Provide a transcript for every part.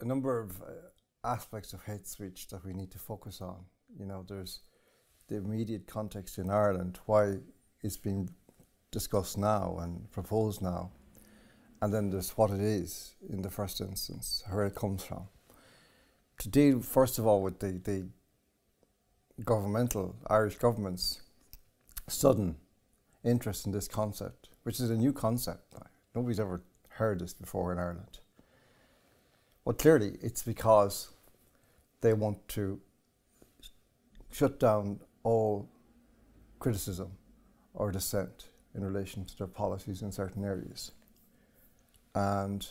a number of uh, aspects of hate speech that we need to focus on. You know, there's the immediate context in Ireland, why it's being discussed now and proposed now, and then there's what it is in the first instance, where it comes from. To deal, first of all, with the, the governmental, Irish government's sudden interest in this concept, which is a new concept. Nobody's ever heard this before in Ireland. Well, clearly, it's because they want to shut down all criticism or dissent in relation to their policies in certain areas. And,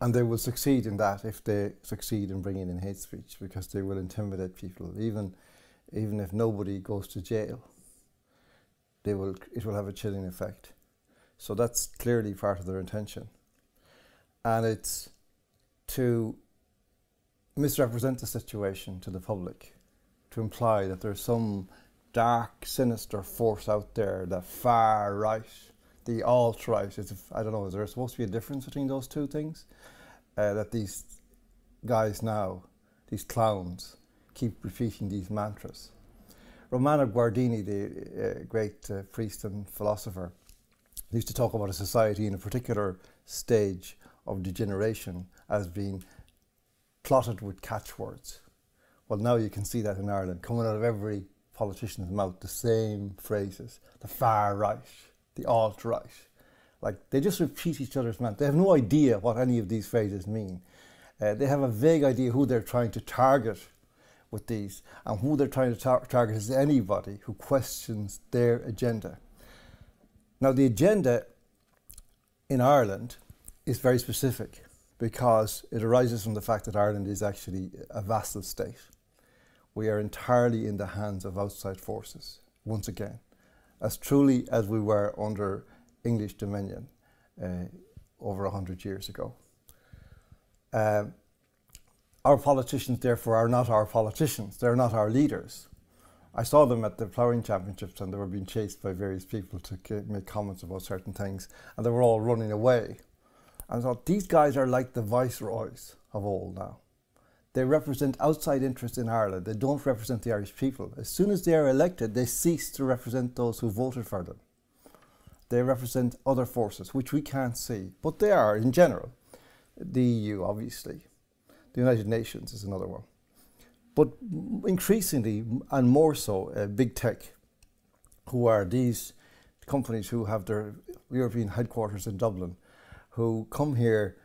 and they will succeed in that if they succeed in bringing in hate speech because they will intimidate people, even, even if nobody goes to jail. They will, it will have a chilling effect. So that's clearly part of their intention. And it's to misrepresent the situation to the public, to imply that there's some dark, sinister force out there, the far right, the alt right. I don't know, is there supposed to be a difference between those two things? Uh, that these guys now, these clowns, keep repeating these mantras. Romano Guardini, the uh, great uh, priest and philosopher, used to talk about a society in a particular stage of degeneration as being clotted with catchwords. Well, now you can see that in Ireland, coming out of every politician's mouth, the same phrases the far right, the alt right. Like they just repeat each other's mouth. They have no idea what any of these phrases mean. Uh, they have a vague idea who they're trying to target with these, and who they're trying to tar- target is anybody who questions their agenda. Now, the agenda in Ireland is very specific because it arises from the fact that Ireland is actually a vassal state. We are entirely in the hands of outside forces, once again, as truly as we were under English dominion uh, over 100 years ago. Uh, our politicians, therefore, are not our politicians, they're not our leaders. I saw them at the ploughing championships and they were being chased by various people to make comments about certain things, and they were all running away. And thought, these guys are like the viceroys of old now. They represent outside interests in Ireland. They don't represent the Irish people. As soon as they are elected, they cease to represent those who voted for them. They represent other forces, which we can't see, but they are in general. The EU, obviously. The United Nations is another one. But increasingly and more so, uh, big tech, who are these companies who have their European headquarters in Dublin, who come here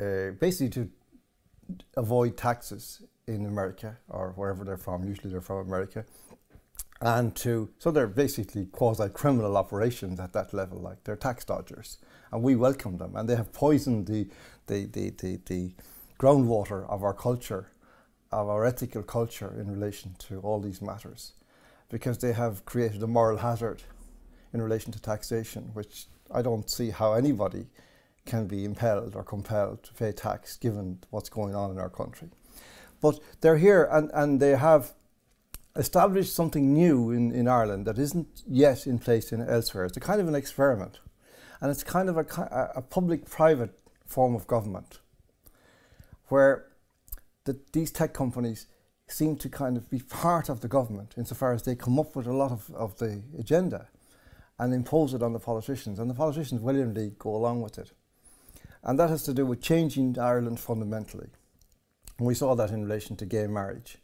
uh, basically to avoid taxes in America or wherever they're from. Usually they're from America. And to, so they're basically quasi criminal operations at that level, like they're tax dodgers. And we welcome them. And they have poisoned the, the, the, the, the groundwater of our culture, of our ethical culture in relation to all these matters. Because they have created a moral hazard in relation to taxation, which I don't see how anybody can be impelled or compelled to pay tax given what's going on in our country. But they're here and, and they have established something new in, in Ireland that isn't yet in place in elsewhere. It's a kind of an experiment. And it's kind of a, a public private form of government where the, these tech companies seem to kind of be part of the government insofar as they come up with a lot of, of the agenda and impose it on the politicians. And the politicians willingly go along with it. And that has to do with changing Ireland fundamentally. And we saw that in relation to gay marriage.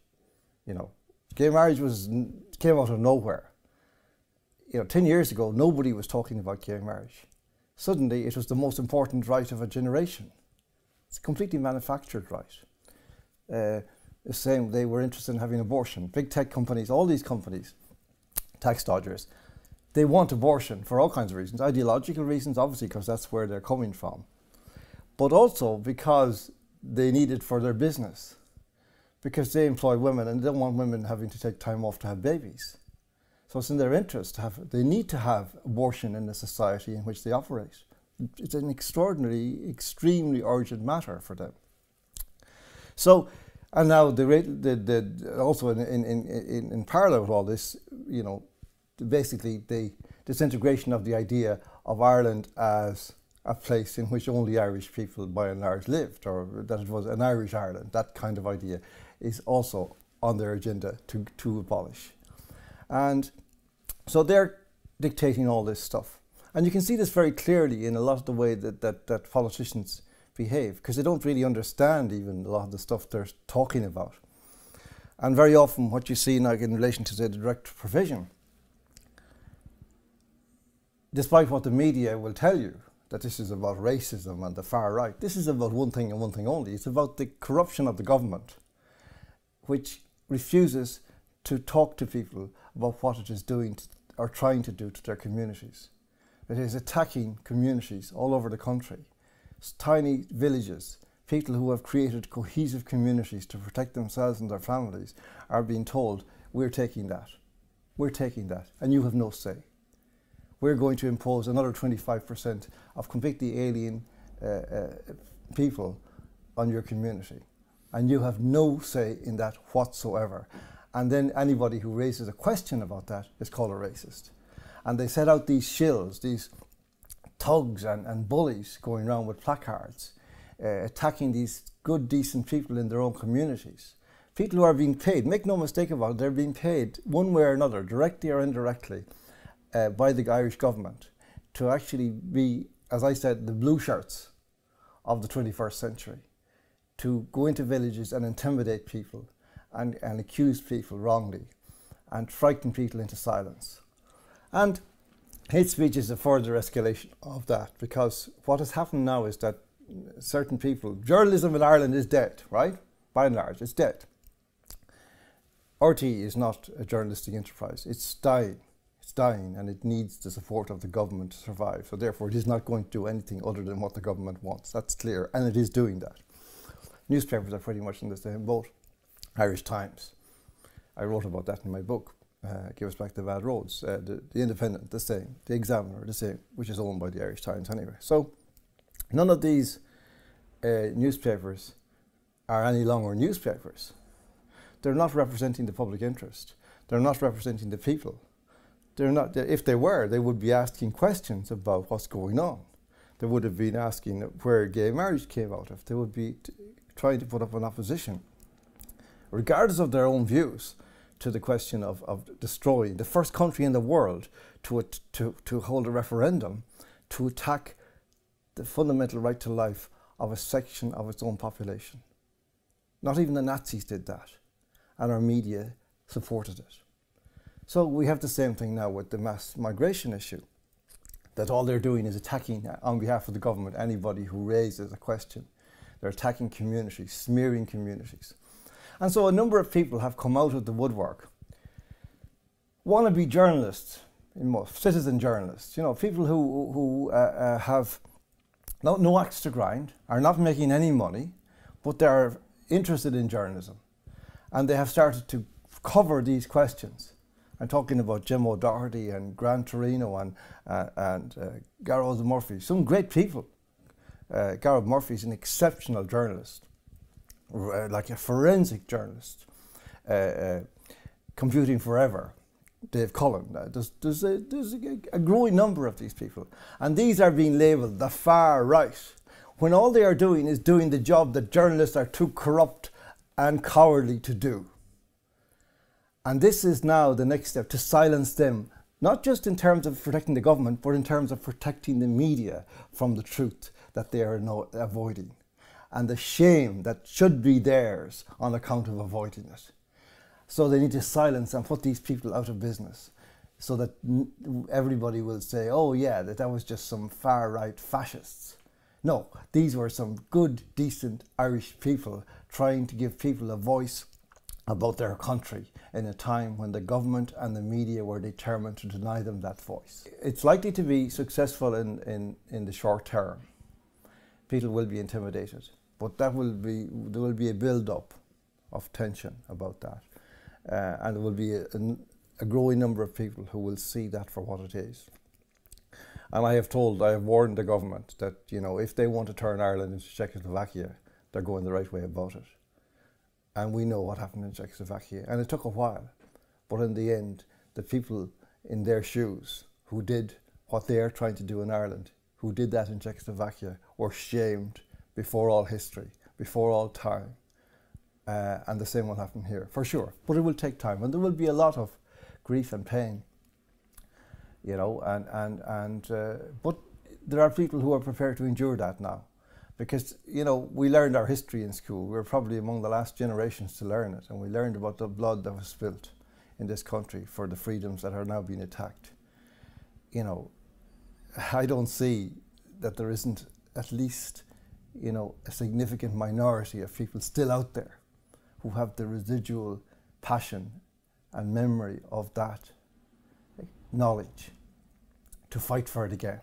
You know, gay marriage was came out of nowhere. You know, 10 years ago, nobody was talking about gay marriage. Suddenly, it was the most important right of a generation. It's a completely manufactured right. Uh, the same, they were interested in having abortion. Big tech companies, all these companies, tax dodgers, they want abortion for all kinds of reasons. Ideological reasons, obviously, because that's where they're coming from but also because they need it for their business, because they employ women and they don't want women having to take time off to have babies. So it's in their interest to have, they need to have abortion in the society in which they operate. It's an extraordinarily, extremely urgent matter for them. So, and now the, the, the also in, in, in, in parallel with all this, you know, basically the disintegration of the idea of Ireland as a place in which only Irish people by and large lived, or that it was an Irish Ireland. That kind of idea is also on their agenda to, to abolish. And so they're dictating all this stuff. And you can see this very clearly in a lot of the way that, that, that politicians behave, because they don't really understand even a lot of the stuff they're talking about. And very often what you see like in relation to the direct provision, despite what the media will tell you, that this is about racism and the far right, this is about one thing and one thing only. It's about the corruption of the government, which refuses to talk to people about what it is doing to, or trying to do to their communities. It is attacking communities all over the country, it's tiny villages, people who have created cohesive communities to protect themselves and their families are being told, we're taking that, we're taking that, and you have no say. We're going to impose another 25% of completely alien uh, uh, people on your community. And you have no say in that whatsoever. And then anybody who raises a question about that is called a racist. And they set out these shills, these thugs and, and bullies going around with placards, uh, attacking these good, decent people in their own communities. People who are being paid, make no mistake about it, they're being paid one way or another, directly or indirectly, uh, by the Irish government to actually be, as I said, the blue shirts of the 21st century, to go into villages and intimidate people and, and accuse people wrongly and frighten people into silence. And hate speech is a further escalation of that because what has happened now is that certain people, journalism in Ireland is dead, right? By and large, it's dead. RTE is not a journalistic enterprise, it's dying. And it needs the support of the government to survive. So therefore it is not going to do anything other than what the government wants. That's clear and it is doing that. Newspapers are pretty much in the same boat. Irish Times. I wrote about that in my book, uh, Give Us Back the Bad Roads. Uh, the, the, Independent, the same. The Examiner, the same, which is owned by the Irish Times anyway. So none of these uh, newspapers are any longer newspapers. They're not representing the public interest. They're not representing the people. They're not, if they were, they would be asking questions about what's going on. They would have been asking where gay marriage came out of. They would be trying to put up an opposition, regardless of their own views, to the question of, of destroying the first country in the world to, to, to hold a referendum to attack the fundamental right to life of a section of its own population. Not even the Nazis did that, and our media supported it. So we have the same thing now with the mass migration issue, that all they're doing is attacking, on behalf of the government, anybody who raises a question. They're attacking communities, smearing communities. And so a number of people have come out of the woodwork. Wannabe journalists, most, citizen journalists, you know, people who, who uh, uh, have no, no axe to grind, are not making any money, but they're interested in journalism. And they have started to cover these questions. I'm talking about Gemma O'Doherty and Grand Torino and, uh, and uh, Murphy, some great people. Uh, Murphy is an exceptional journalist, uh, like a forensic journalist. Uh, uh, computing Forever, Dave Cullen. There's, there's, a, there's a, a growing number of these people. And these are being labelled the far right, when all they are doing is doing the job that journalists are too corrupt and cowardly to do. And this is now the next step to silence them, not just in terms of protecting the government, but in terms of protecting the media from the truth that they are no, avoiding and the shame that should be theirs on account of avoiding it. So they need to silence and put these people out of business so that everybody will say, oh, yeah, that that was just some far right fascists. No, these were some good, decent Irish people trying to give people a voice about their country in a time when the government and the media were determined to deny them that voice. It's likely to be successful in, in, in the short term. People will be intimidated, but that will be, there will be a build-up of tension about that. Uh, and there will be a, a, growing number of people who will see that for what it is. And I have told, I have warned the government that, you know, if they want to turn Ireland into Czechoslovakia, they're going the right way about it. And we know what happened in Czechoslovakia. And it took a while. But in the end, the people in their shoes who did what they are trying to do in Ireland who did that in Czechoslovakia were shamed before all history, before all time. Uh, and the same will happen here, for sure. But it will take time, and there will be a lot of grief and pain, you know. And and and uh, but there are people who are prepared to endure that now, because you know we learned our history in school. We were probably among the last generations to learn it, and we learned about the blood that was spilt in this country for the freedoms that are now being attacked. You know, I don't see that there isn't at least, you know, a significant minority of people still out there who have the residual passion and memory of that knowledge to fight for it again.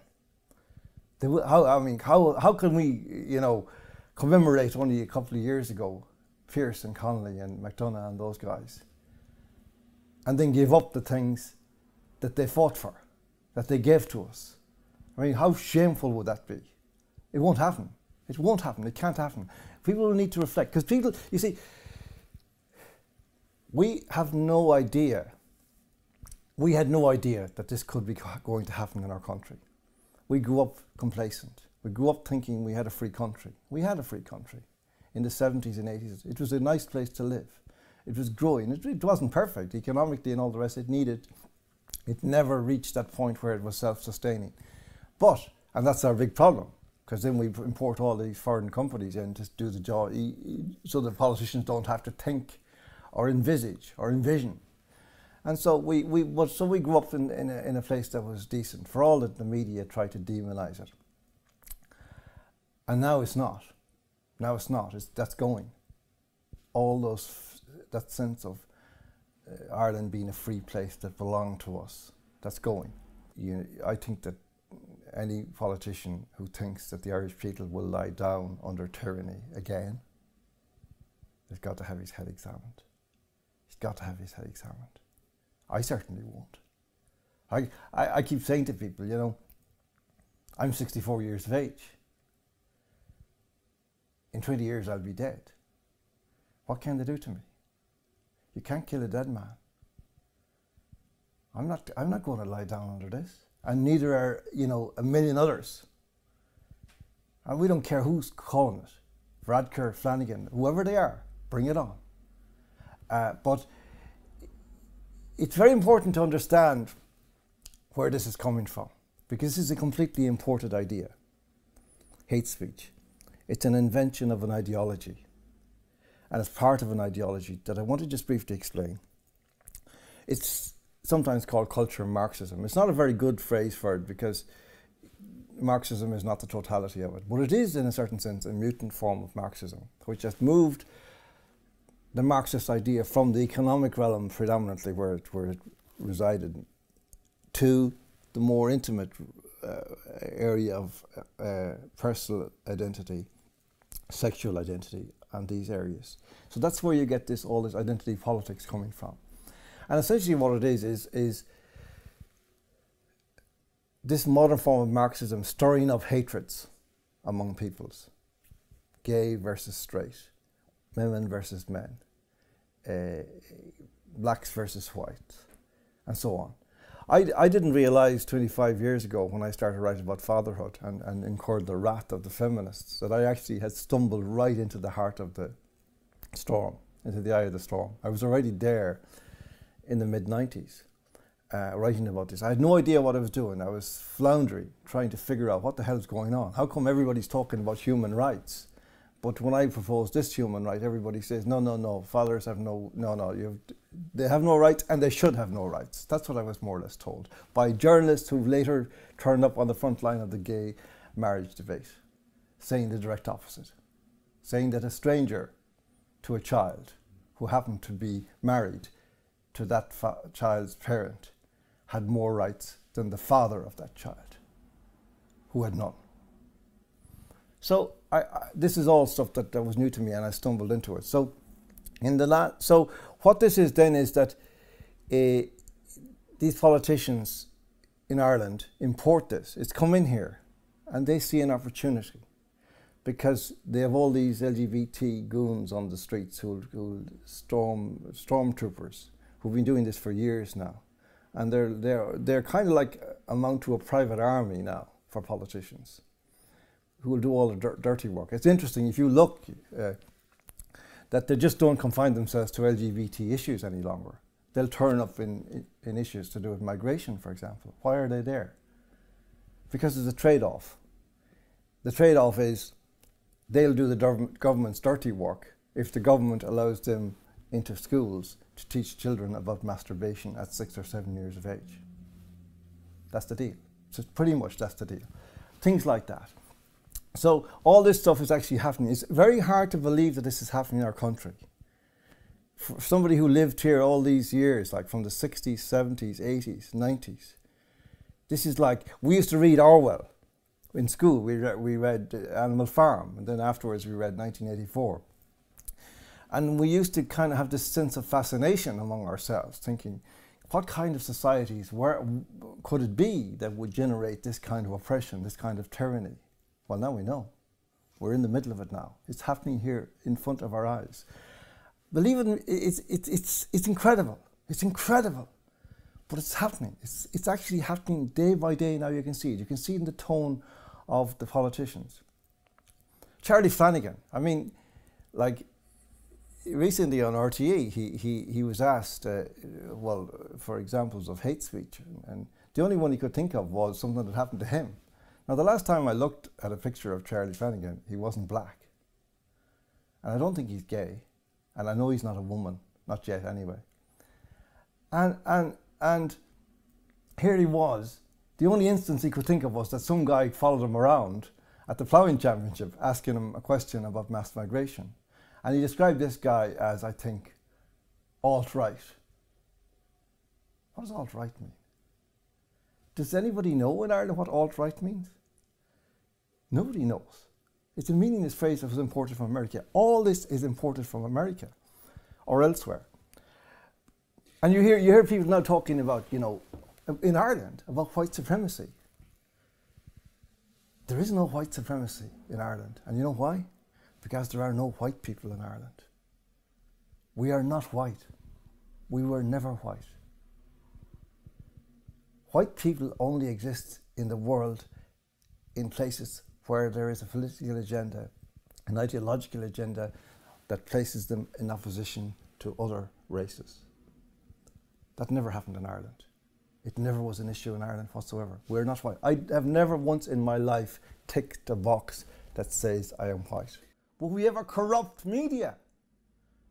How, I mean, how, how can we, you know, commemorate only a couple of years ago Pearse and Connolly and MacDonagh and those guys and then give up the things that they fought for, that they gave to us? I mean, how shameful would that be? It won't happen. It won't happen. It can't happen. People will need to reflect because people, you see, we have no idea. We had no idea that this could be going to happen in our country. We grew up complacent. We grew up thinking we had a free country. We had a free country in the 70s and 80s. It was a nice place to live. It was growing. It, it wasn't perfect economically and all the rest. It needed, it never reached that point where it was self sustaining. But, and that's our big problem, because then we import all these foreign companies in to do the job, so the politicians don't have to think or envisage or envision. And so we, we so we grew up in, in, a, in a place that was decent, for all that the media tried to demonize it. And now it's not. Now it's not. It's, that's going. All those, that sense of uh, Ireland being a free place that belonged to us, that's going. You, I think that any politician who thinks that the Irish people will lie down under tyranny again has got to have his head examined. He's got to have his head examined. I certainly won't. I, I, I keep saying to people, you know, I'm 64 years of age. In 20 years, I'll be dead. What can they do to me? You can't kill a dead man. I'm not, I'm not going to lie down under this and neither are you know a million others. And we don't care who's calling it, Varadkar, Flanagan, whoever they are, bring it on. Uh, but it's very important to understand where this is coming from, because this is a completely imported idea. Hate speech. It's an invention of an ideology. And it's part of an ideology that I want to just briefly explain. It's sometimes called culture Marxism. It's not a very good phrase for it because Marxism is not the totality of it, but it is, in a certain sense, a mutant form of Marxism, which has moved the Marxist idea from the economic realm predominantly, where it, where it resided, to the more intimate uh, area of uh, personal identity, sexual identity, and these areas. So that's where you get this all this identity politics coming from. And essentially, what it is is is this modern form of Marxism stirring up hatreds among peoples, gay versus straight, women versus men, uh, blacks versus white, and so on. I, I didn't realize 25 years ago when I started writing about fatherhood and, and incurred the wrath of the feminists that I actually had stumbled right into the heart of the storm, into the eye of the storm. I was already there in the mid 90s uh, writing about this. I had no idea what I was doing. I was floundering, trying to figure out what the hell is going on. How come everybody's talking about human rights? But when I propose this human right, everybody says, no, no, no, fathers have no, no, no, have, they have no rights and they should have no rights. That's what I was more or less told by journalists who later turned up on the front line of the gay marriage debate, saying the direct opposite, saying that a stranger to a child who happened to be married to that child's parent had more rights than the father of that child, who had none. So I, I, this is all stuff that, that was new to me, and I stumbled into it. So in the la- so what this is then is that uh, these politicians in Ireland import this. It's come in here, and they see an opportunity because they have all these LGBT goons on the streets who who storm stormtroopers who've been doing this for years now. And they're, they're, they're kind of like amount to a private army now for politicians who will do all the dir- dirty work. It's interesting if you look uh, that they just don't confine themselves to LGBT issues any longer. They'll turn up in, in issues to do with migration, for example. Why are they there? Because there's a trade off. The trade off is they'll do the gov- government's dirty work if the government allows them into schools to teach children about masturbation at six or seven years of age. That's the deal. So pretty much that's the deal. Things like that. So all this stuff is actually happening. It's very hard to believe that this is happening in our country. For somebody who lived here all these years, like from the 60s, 70s, 80s, 90s, this is like we used to read Orwell in school. We, re- we read Animal Farm, and then afterwards we read 1984. And we used to kind of have this sense of fascination among ourselves, thinking, what kind of societies where could it be that would generate this kind of oppression, this kind of tyranny? Well, now we know. We're in the middle of it now. It's happening here in front of our eyes. Believe it, it's, it's, it's, it's incredible. It's incredible. But it's happening. It's, it's actually happening day by day now. You can see it. You can see it in the tone of the politicians. Charlie Flanagan, I mean, like recently on RTE, he, he, he was asked, uh, well, for examples of hate speech, and, and, the only one he could think of was something that happened to him. Now, the last time I looked at a picture of Charlie Flanagan, he wasn't black. And I don't think he's gay. And I know he's not a woman, not yet anyway. And, and, and here he was. The only instance he could think of was that some guy followed him around at the ploughing championship asking him a question about mass migration. And he described this guy as, I think, alt right. What does alt right mean? Does anybody know in Ireland what alt right means? Nobody knows. It's a meaningless phrase that was imported from America. All this is imported from America or elsewhere. And you hear, you hear people now talking about, you know, in Ireland, about white supremacy. There is no white supremacy in Ireland. And you know why? Because there are no white people in Ireland. We are not white. We were never white. White people only exist in the world in places where there is a political agenda, an ideological agenda that places them in opposition to other races. That never happened in Ireland. It never was an issue in Ireland whatsoever. We're not white. I have never once in my life ticked a box that says I am white. But we have a corrupt media.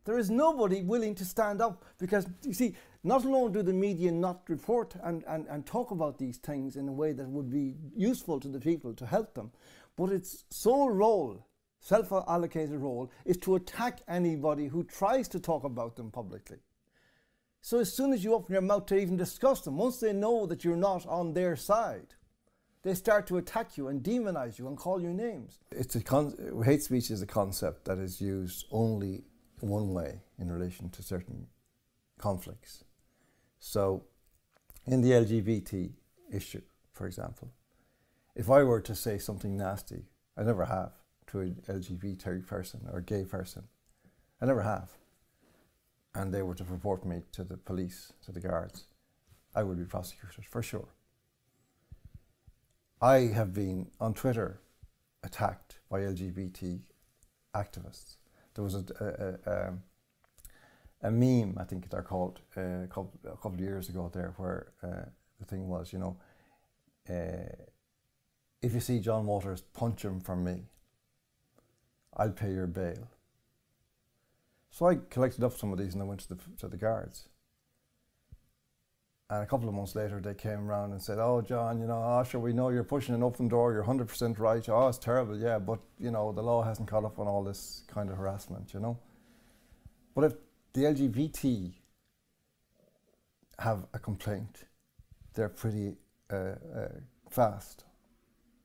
There is nobody willing to stand up because, you see, not alone do the media not report and, and, and talk about these things in a way that would be useful to the people to help them, but its sole role, self allocated role, is to attack anybody who tries to talk about them publicly. So as soon as you open your mouth to even discuss them, once they know that you're not on their side, they start to attack you and demonize you and call you names. It's a hate speech is a concept that is used only one way in relation to certain conflicts. So, in the LGBT issue, for example, if I were to say something nasty, I never have to an LGBT person or gay person, I never have, and they were to report me to the police, to the guards, I would be prosecuted for sure. I have been on Twitter attacked by LGBT activists. There was a, a, a, um, a meme, I think they're called, uh, a, couple, of years ago there, where uh, the thing was, you know, uh, if you see John Waters, punch him for me. I'll pay your bail. So I collected up some of these and I went to the, to the guards. And a couple of months later, they came around and said, "Oh, John, you know, oh, sure, we know you're pushing an open door. You're 100% right. Oh, it's terrible, yeah, but you know, the law hasn't caught up on all this kind of harassment, you know." But if the LGBT have a complaint, they're pretty uh, uh, fast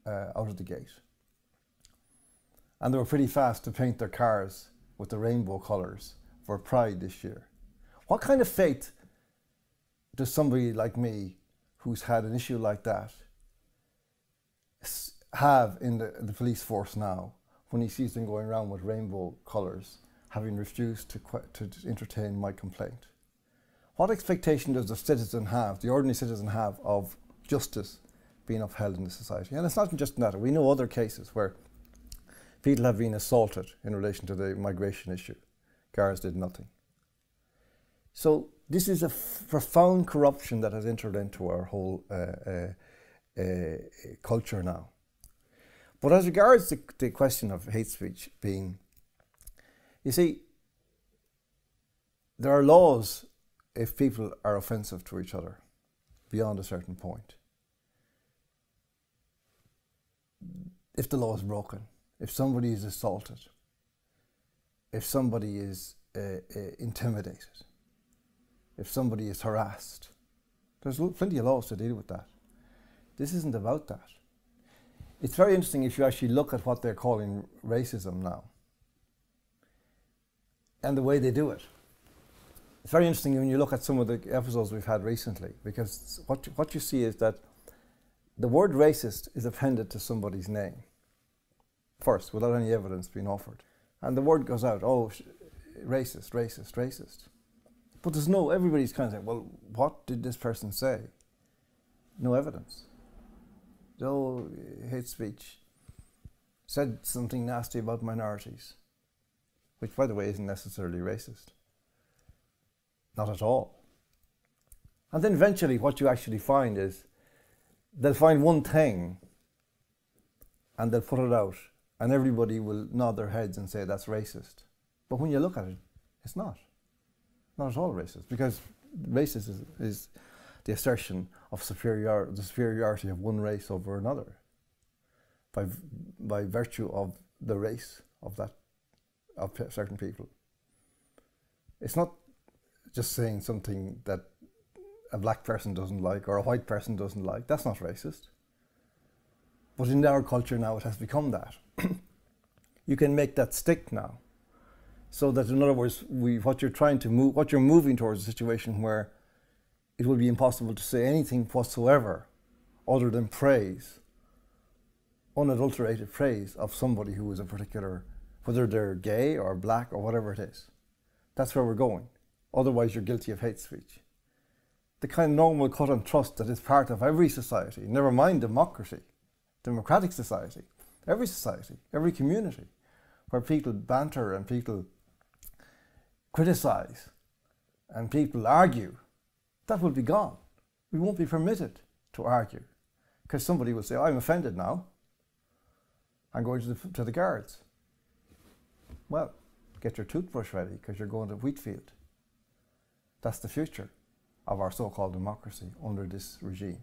uh, out of the gate, and they were pretty fast to paint their cars with the rainbow colours for Pride this year. What kind of fate does somebody like me who's had an issue like that have in the, the police force now when he sees them going around with rainbow colours having refused to, to entertain my complaint? What expectation does the citizen have, the ordinary citizen have, of justice being upheld in the society. And it's not just that. We know other cases where people have been assaulted in relation to the migration issue. Guards did nothing. So this is a profound corruption that has entered into our whole uh, uh, uh, culture now. But as regards the, the question of hate speech being, you see, there are laws if people are offensive to each other beyond a certain point. If the law is broken, if somebody is assaulted, if somebody is uh, uh, intimidated, if somebody is harassed, there's plenty of laws to deal with that. This isn't about that. It's very interesting if you actually look at what they're calling racism now and the way they do it. It's very interesting when you look at some of the episodes we've had recently because what, what you see is that the word racist is appended to somebody's name first without any evidence being offered. And the word goes out, oh, racist, racist, racist. But there's no, everybody's kind of saying, well, what did this person say? No evidence. No hate speech. Said something nasty about minorities, which, by the way, isn't necessarily racist. Not at all. And then eventually, what you actually find is they'll find one thing and they'll put it out, and everybody will nod their heads and say that's racist. But when you look at it, it's not. Not at all racist, because racist is, is the assertion of superior, the superiority of one race over another by, by virtue of the race of that of certain people. It's not just saying something that a black person doesn't like or a white person doesn't like. That's not racist. But in our culture now, it has become that. you can make that stick now. So that, in other words, we, what you're trying to move, what you're moving towards a situation where it will be impossible to say anything whatsoever other than praise, unadulterated praise of somebody who is a particular, whether they're gay or black or whatever it is. That's where we're going. Otherwise, you're guilty of hate speech. The kind of normal cut and trust that is part of every society, never mind democracy, democratic society, every society, every community, where people banter and people criticize and people argue, that will be gone. We won't be permitted to argue because somebody will say, I'm offended now. I'm going to the, to the guards. Well, get your toothbrush ready because you're going to Wheatfield. That's the future of our so called democracy under this regime,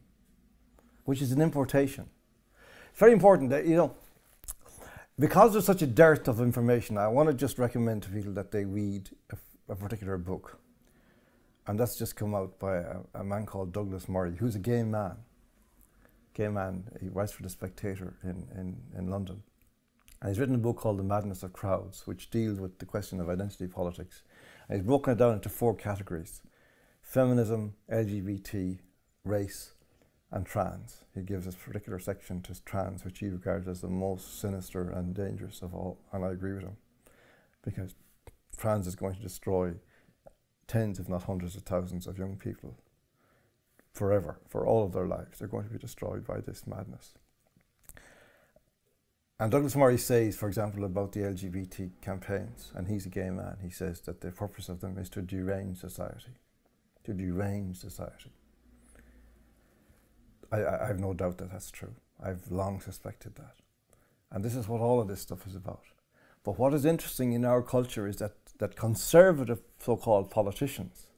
which is an importation. It's very important that, you know, because there's such a dearth of information, I want to just recommend to people that they read a, a particular book. And that's just come out by a, a, man called Douglas Murray, who's a gay man. Gay man, he writes for The Spectator in, in, in London. And he's written a book called The Madness of Crowds, which deals with the question of identity politics. And he's broken it down into four categories feminism, LGBT, race, and trans. He gives a particular section to trans, which he regards as the most sinister and dangerous of all, and I agree with him, because trans is going to destroy tens, if not hundreds of thousands of young people forever, for all of their lives. They're going to be destroyed by this madness. And Douglas Murray says, for example, about the LGBT campaigns, and he's a gay man, he says that the purpose of them is to derange society. To derange society. I, I, have no doubt that that's true. I've long suspected that. And this is what all of this stuff is about. But what is interesting in our culture is that, that conservative so called politicians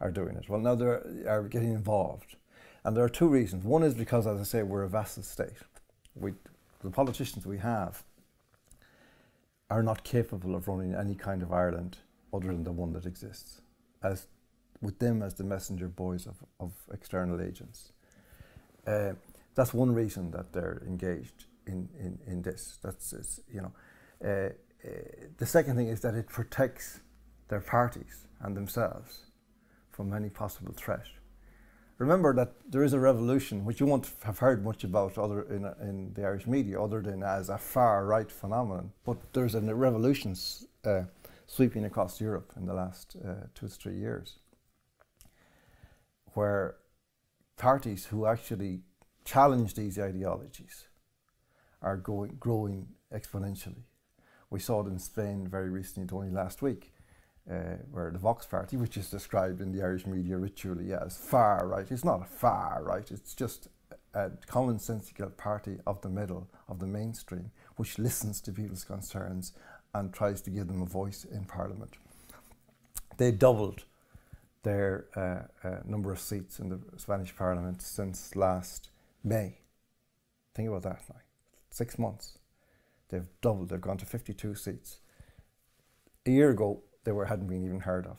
are doing it. Well, now they are getting involved. And there are two reasons. One is because, as I say, we're a vassal state. We, the politicians we have are not capable of running any kind of Ireland other than the one that exists, as with them as the messenger boys of, of external agents. Uh, that's one reason that they're engaged in, in, in this. That's you know, uh, uh, the second thing is that it protects their parties and themselves from any possible threat. Remember that there is a revolution, which you won't have heard much about other in, in the Irish media, other than as a far right phenomenon. But there's a revolution uh, sweeping across Europe in the last uh, two to three years, where parties who actually challenge these ideologies are going, growing exponentially. We saw it in Spain very recently, only last week, uh, where the Vox Party, which is described in the Irish media ritually as far right, it's not a far right, it's just a commonsensical party of the middle, of the mainstream, which listens to people's concerns and tries to give them a voice in Parliament. They doubled their uh, uh, number of seats in the Spanish Parliament since last May. Think about that now. Six months. They've doubled, they've gone to 52 seats. A year ago, they were, hadn't been even heard of.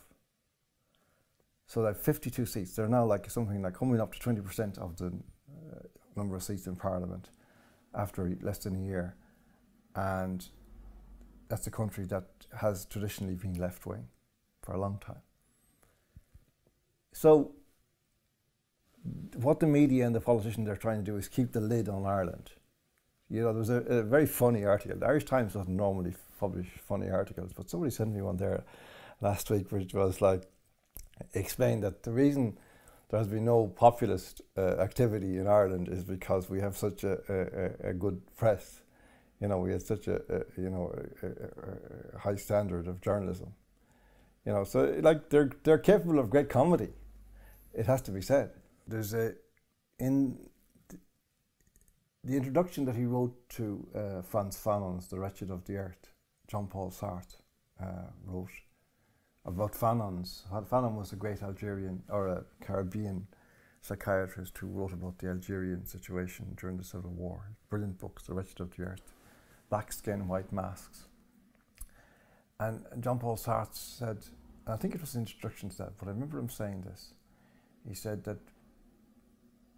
So have 52 seats. They're now like something like coming up to 20% of the uh, number of seats in Parliament after less than a year. And that's a country that has traditionally been left wing for a long time. So, what the media and the politicians are trying to do is keep the lid on Ireland. You know, there was a, a very funny article. The Irish Times doesn't normally publish funny articles, but somebody sent me one there last week, which was like, explained that the reason there has been no populist uh, activity in Ireland is because we have such a, a, a good press. You know, we have such a, a you know a, high standard of journalism. You know, so like they're they're capable of great comedy. It has to be said. There's a in the introduction that he wrote to uh, Frantz Fanon's The Wretched of the Earth. Jean Paul Sartre uh, wrote about Fanon's. Fanon was a great Algerian or a Caribbean psychiatrist who wrote about the Algerian situation during the Civil War. Brilliant books, The Wretched of the Earth, Black Skin, White Masks. And Jean Paul Sartre said, I think it was an introduction to that, but I remember him saying this. He said that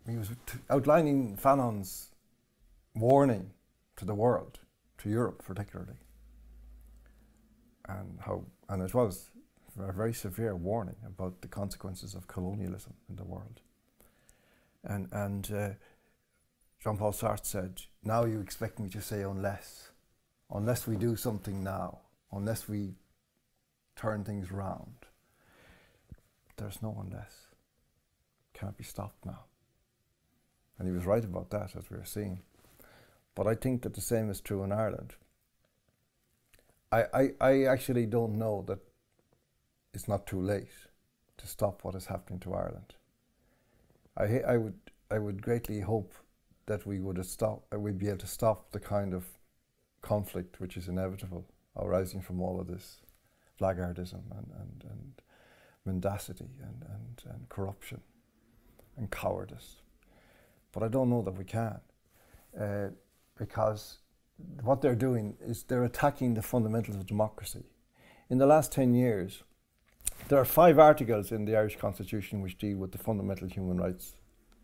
he was outlining Fanon's warning to the world, to Europe particularly, and how, and it was a very severe warning about the consequences of colonialism in the world. And, and uh, Jean Paul Sartre said, Now you expect me to say unless, unless we do something now, unless we turn things round. There's no unless. Cannot be stopped now. And he was right about that, as we are seeing. But I think that the same is true in Ireland. I, I, I actually don't know that it's not too late to stop what is happening to Ireland. I, I, would, I would greatly hope that we would stop, we'd be able to stop the kind of conflict which is inevitable arising from all of this blackguardism and, and, and mendacity and, and, and corruption and cowardice. But I don't know that we can. Uh, because what they're doing is they're attacking the fundamentals of democracy. In the last 10 years, there are five articles in the Irish Constitution which deal with the fundamental human rights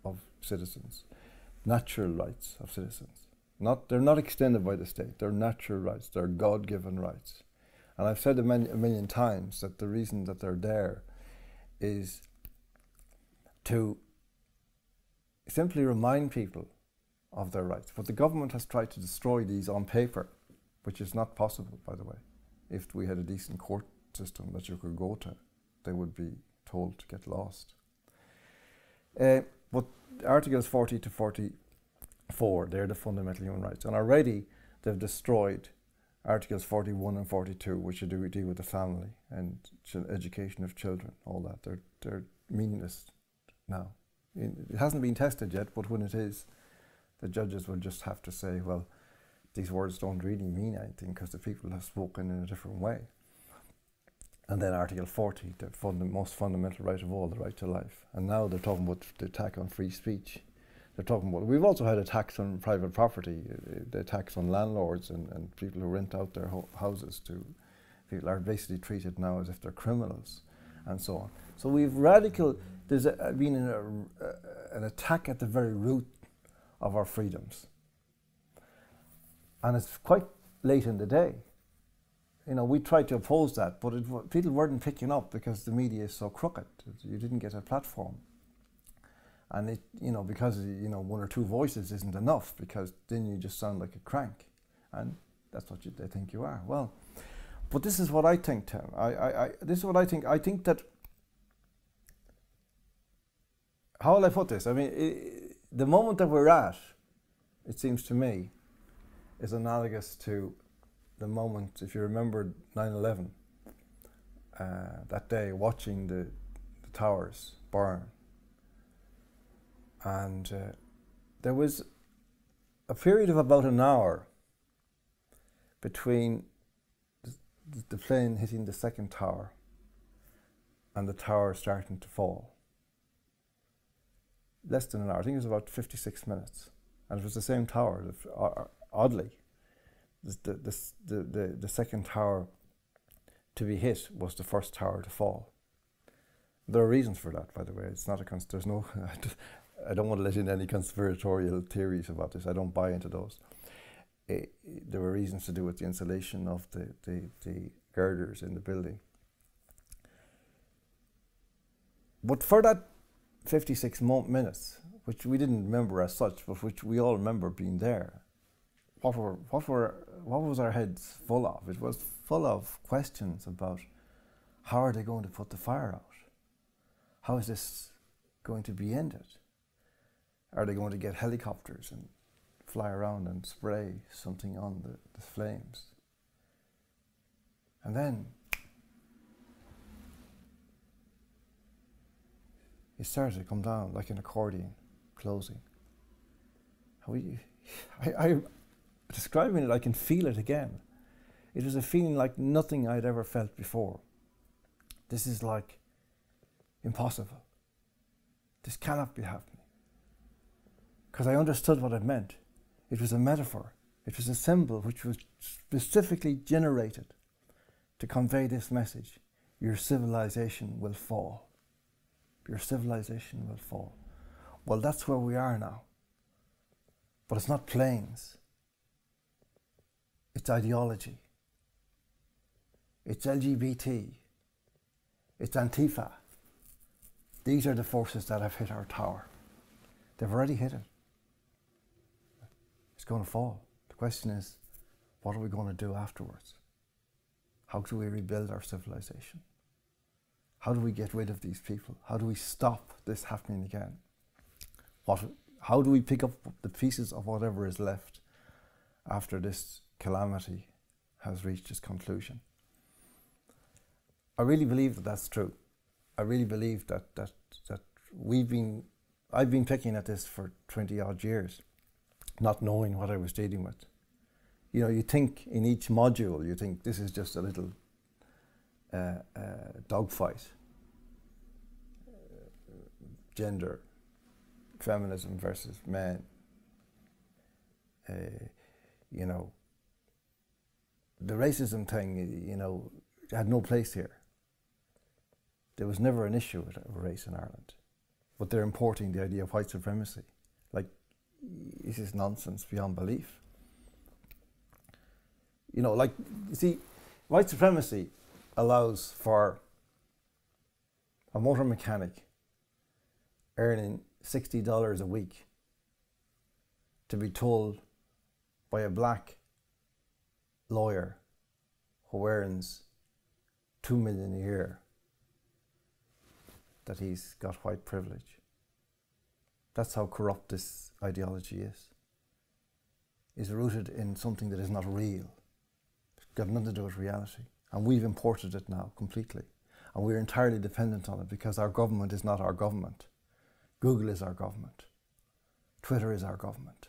of citizens, natural rights of citizens. Not, they're not extended by the state, they're natural rights, they're God given rights. And I've said a, many, a million times that the reason that they're there is to simply remind people of their rights. But the government has tried to destroy these on paper, which is not possible, by the way. If we had a decent court system that you could go to, they would be told to get lost. Uh, but Articles 40 to 44, they're the fundamental human rights. And already they've destroyed Articles 41 and 42, which do deal with the family and education of children, all that. They're, they're meaningless now. It hasn't been tested yet, but when it is, the judges will just have to say, well, these words don't really mean anything because the people have spoken in a different way. And then Article 40, the funda most fundamental right of all, the right to life. And now they're talking about the attack on free speech. They're talking about, we've also had attacks on private property, uh, the attacks on landlords and, and people who rent out their ho houses to people are basically treated now as if they're criminals and so on. So we've radical, there's a, been an, a, an attack at the very root of our freedoms. And it's quite late in the day. You know, we tried to oppose that, but it, people weren't picking up because the media is so crooked. You didn't get a platform. And it, you know, because you know one or two voices isn't enough, because then you just sound like a crank, and that's what you, they think you are. Well, but this is what I think, Tim. I, I, I, this is what I think. I think that. How will I put this? I mean, it, the moment that we're at, it seems to me, is analogous to the moment, if you remember 9 11, uh, that day, watching the, the towers burn. And uh, there was a period of about an hour between the, the plane hitting the second tower and the tower starting to fall. Less than an hour, I think it was about 56 minutes. And it was the same tower, oddly. The, the, the, the, second tower to be hit was the first tower to fall. There are reasons for that, by the way. It's not a cons- there's no. I don't want to let in any conspiratorial theories about this. I don't buy into those. It, there were reasons to do with the insulation of the, the, the girders in the building. But for that 56 minutes, which we didn't remember as such, but which we all remember being there, what were, what were, what was our heads full of? It was full of questions about how are they going to put the fire out? How is this going to be ended? Are they going to get helicopters and fly around and spray something on the, the flames? And then it started to come down like an accordion closing. We, I, I, describing it, I can feel it again. It was a feeling like nothing I'd ever felt before. This is like impossible. This cannot be happening. Because I understood what it meant. It was a metaphor, it was a symbol which was specifically generated to convey this message your civilization will fall. Your civilization will fall. Well, that's where we are now. But it's not planes, it's ideology, it's LGBT, it's Antifa. These are the forces that have hit our tower. They've already hit it. It's going to fall. The question is, what are we going to do afterwards? How do we rebuild our civilization? How do we get rid of these people? How do we stop this happening again? What, how do we pick up the pieces of whatever is left after this calamity has reached its conclusion? I really believe that that's true. I really believe that that that we've been I've been picking at this for twenty odd years, not knowing what I was dealing with. You know, you think in each module, you think this is just a little uh, dogfight, gender, feminism versus men. Uh, you know, the racism thing, you know, had no place here. There was never an issue with race in Ireland, but they're importing the idea of white supremacy. Like, this is nonsense beyond belief. You know, like, you see, white supremacy allows for a motor mechanic earning $60 a week to be told by a black lawyer who earns 2 million a year that he's got white privilege. That's how corrupt this ideology is. Is rooted in something that is not real. It's got nothing to do with reality. And we've imported it now completely. And we're entirely dependent on it because our government is not our government. Google is our government. Twitter is our government.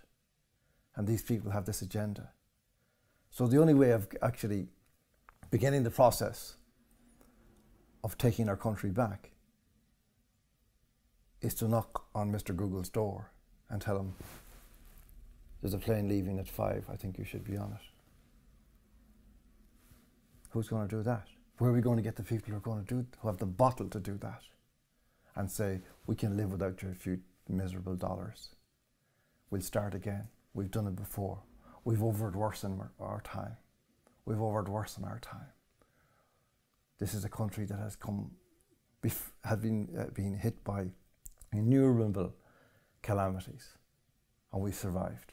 And these people have this agenda. So the only way of actually beginning the process of taking our country back is to knock on Mr. Google's door and tell him there's a plane leaving at five. I think you should be on it. Who's going to do that? Where are we going to get the people who are going to do who have the bottle to do that and say we can live without your few miserable dollars? We'll start again. We've done it before. We've overed worse in our time. We've overed worse in our time. This is a country that has come, bef- been uh, been hit by innumerable calamities, and we survived.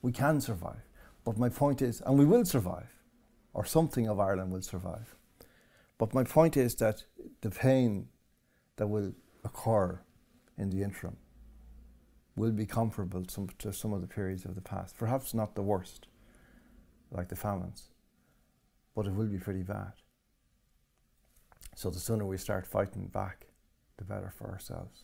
We can survive. But my point is, and we will survive, or something of Ireland will survive. But my point is that the pain that will occur in the interim will be comparable to, to some of the periods of the past. Perhaps not the worst, like the famines, but it will be pretty bad. So the sooner we start fighting back, the better for ourselves.